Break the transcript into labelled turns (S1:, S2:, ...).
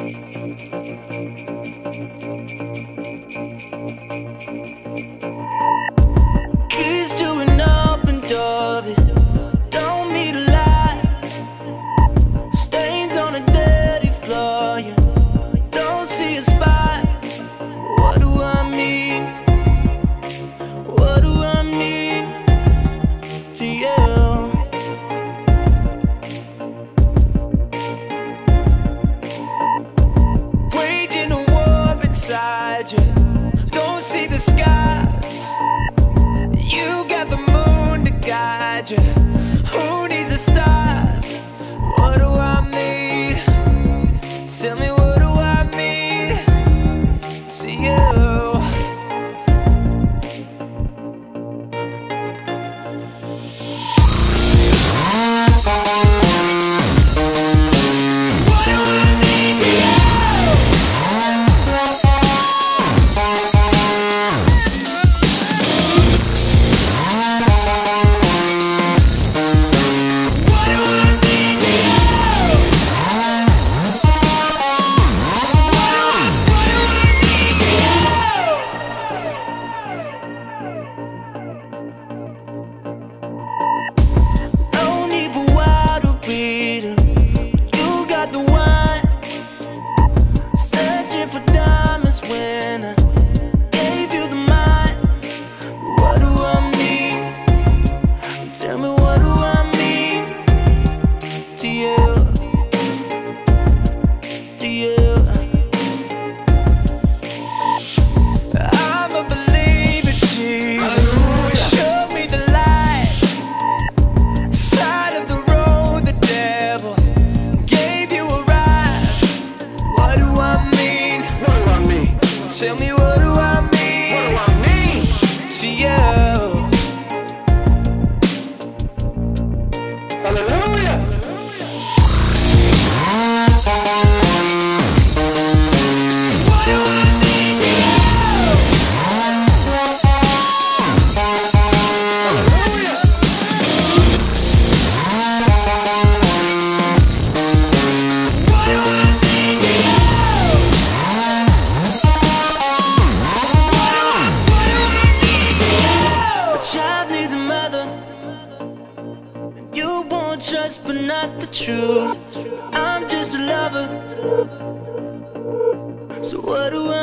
S1: Música inside you. Don't see the skies. You got the moon to guide you. Who needs the stars? What do I need? Tell me.
S2: sweet.
S1: tell me what. trust, but not the truth. I'm just a lover. So what do I?